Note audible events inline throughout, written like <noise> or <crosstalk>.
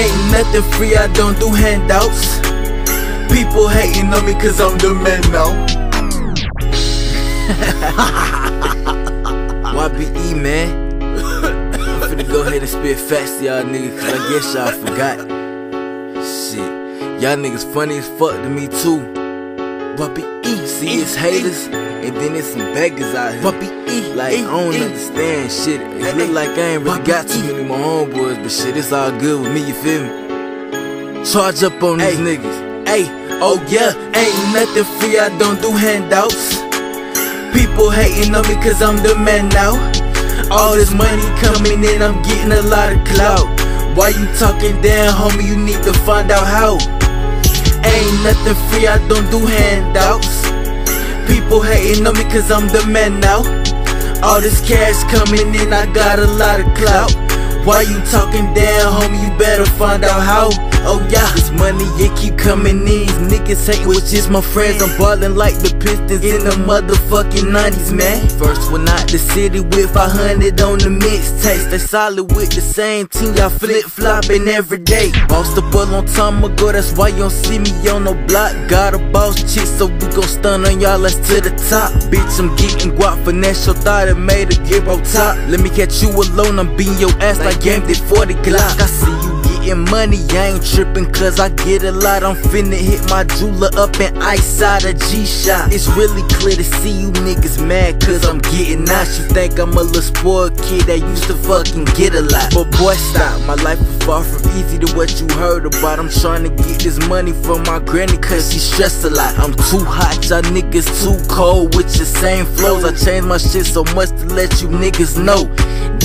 Ain't nothing free, I don't do handouts. People hating on me cause I'm the man now. <laughs> YBE, man. I'm finna go ahead and spit facts to y'all niggas cause I guess y'all forgot. Shit. Y'all niggas funny as fuck to me too. YBE. See, it's haters and then it's some beggars out here. YBE. Like, I don't understand shit. It look like I ain't really got too many more homeboys, but shit, it's all good with me, you feel me? Charge up on these niggas. Hey, oh yeah, ain't nothing free, I don't do handouts. People hating on me cause I'm the man now. All this money coming in, I'm getting a lot of clout. Why you talking down, homie? You need to find out how. Ain't nothing free, I don't do handouts. People hating on me cause I'm the man now. All this cash coming in, I got a lot of clout. Why you talking down, homie? You better find out how. Oh yeah, this money it keep coming in. These niggas hate, which just my friends. I'm ballin' like the Pistons in the motherfucking 90s, man. First one out the city with 500 on the mixtape. They solid with the same team, y'all flip flopping every day. Boss the ball on time ago, that's why you don't see me on no block. Got a boss chick, so we gon' stun on y'all, let's to the top. Bitch, I'm getting guap, financial. thought it made a give top. Let me catch you alone, I'm beating your ass like game did 40 Glocc. I see you getting money, I ain't trippin' cause I get a lot. I'm finna hit my jeweler up and ice out a G-Shock. It's really clear to see you niggas mad cause I'm getting out. You think I'm a little spoiled kid that used to fucking get a lot. But boy, stop, my life is far from easy to what you heard about. I'm trying to get this money from my granny cause she stressed a lot. I'm too hot, y'all niggas too cold with your same flows. I changed my shit so much to let you niggas know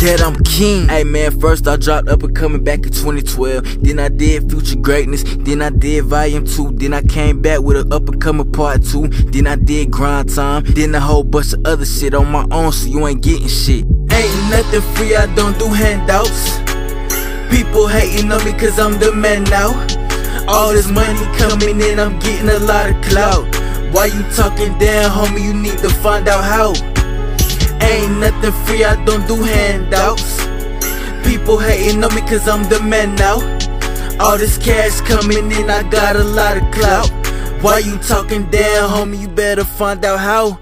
that I'm king. Hey man, first I dropped up and coming back in 2012. Then I did Future Greatness. Then I did Volume 2. Then I came back with an up and coming part 2. Then I did Grind Time. Then a whole bunch of other shit on my own, so you ain't getting shit. Ain't nothing free, I don't do handouts. People hating on me cause I'm the man now. All this money coming in, I'm getting a lot of clout. Why you talking down, homie? You need to find out how. Ain't nothing free, I don't do handouts. People hating on me cause I'm the man now. All this cash coming in, I got a lot of clout. Why you talking down, homie? You better find out how.